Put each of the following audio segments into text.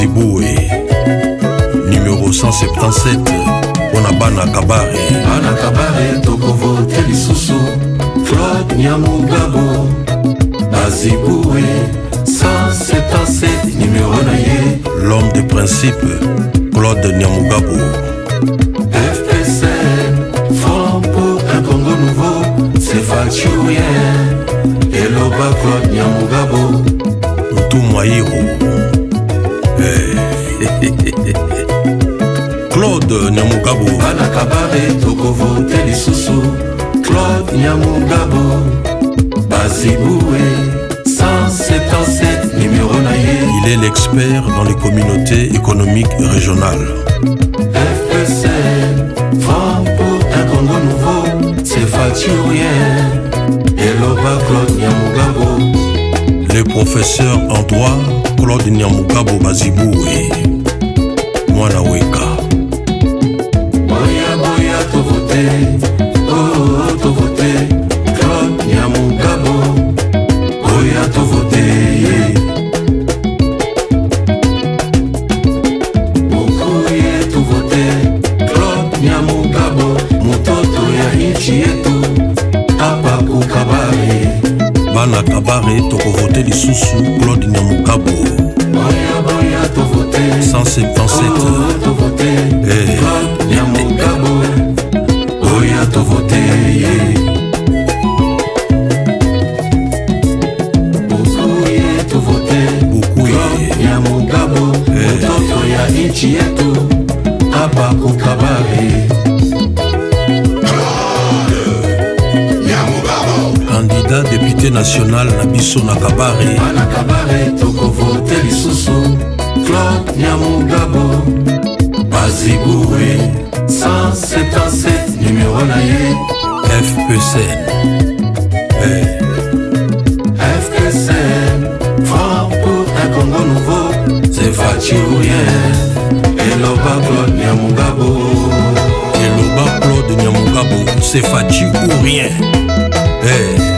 ziboué numéro 177 mpona bana kabare bana kabare tokovote lisusu flod nyamugabo baziboué 177 numéro na ye l'homme de principe claude nyamugabo fpcn fond pour un congo nouveau c'est facturien eloba claude nyamugabo kabare tokovote lisusu claude nyamugabo bazibue 177 numéro naïe. il est l'expert dans les communautés économiques régionales FPC, franc pour un congo nouveau c'est Et eloba claude nyamugabo le professeur en droit claude nyamugabo bazibue mwana weke motema na kabare tokovote lisusu claude nyamukabo 177 eh. bukuye ya mugabo mtoto ya nchi yetu assemblée nationale na biso na kabare bana kabare tokovote lisusu claude nyamugabo bazibue 177 numero na ye fpcn hey. fpcn franc pour un congo nouveau c'est faturien eloba claude nyamugabo eloba claude nyamugabo c'est fatu ou rien hey. Eh.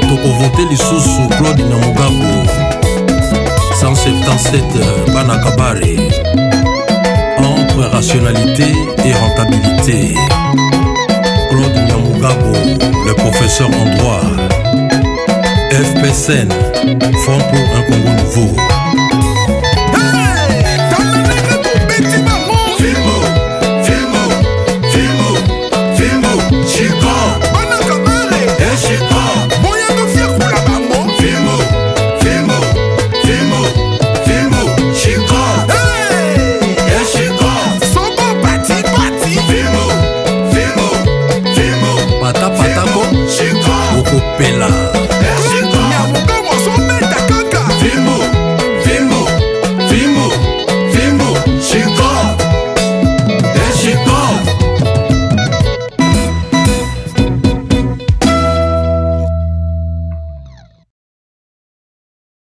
tokovote euh, lisusu claude nyamugaku 177 euh, bana kabare entre rationalité et rentabilité claude nyamugaku le professeur en droit fpsn fond pour un congo nouveau